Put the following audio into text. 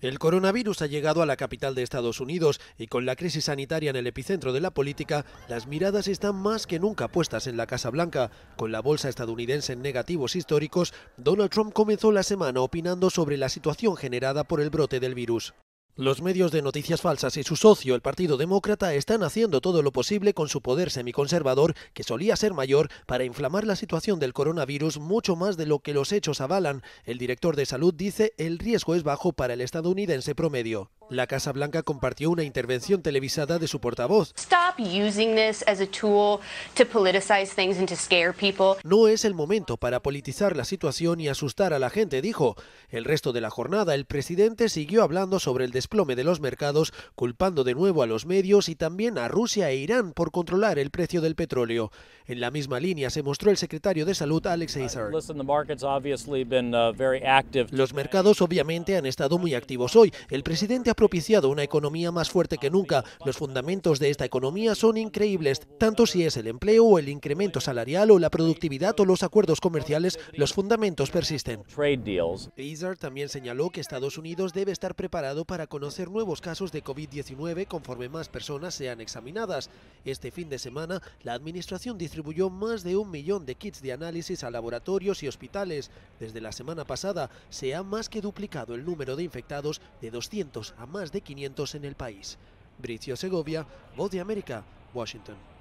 El coronavirus ha llegado a la capital de Estados Unidos y con la crisis sanitaria en el epicentro de la política, las miradas están más que nunca puestas en la Casa Blanca. Con la bolsa estadounidense en negativos históricos, Donald Trump comenzó la semana opinando sobre la situación generada por el brote del virus. Los medios de noticias falsas y su socio, el Partido Demócrata, están haciendo todo lo posible con su poder semiconservador, que solía ser mayor, para inflamar la situación del coronavirus mucho más de lo que los hechos avalan. El director de salud dice el riesgo es bajo para el estadounidense promedio. La Casa Blanca compartió una intervención televisada de su portavoz. No es el momento para politizar la situación y asustar a la gente, dijo. El resto de la jornada, el presidente siguió hablando sobre el desplome de los mercados, culpando de nuevo a los medios y también a Rusia e Irán por controlar el precio del petróleo. En la misma línea se mostró el secretario de Salud, Alex Azar. Uh, los mercados obviamente han estado muy activos hoy. El presidente ha propiciado una economía más fuerte que nunca. Los fundamentos de esta economía son increíbles, tanto si es el empleo o el incremento salarial o la productividad o los acuerdos comerciales, los fundamentos persisten. Azar también señaló que Estados Unidos debe estar preparado para conocer nuevos casos de COVID-19 conforme más personas sean examinadas. Este fin de semana, la administración distribuyó más de un millón de kits de análisis a laboratorios y hospitales. Desde la semana pasada se ha más que duplicado el número de infectados de 200 a más de 500 en el país. Bricio Segovia, Voz de América, Washington.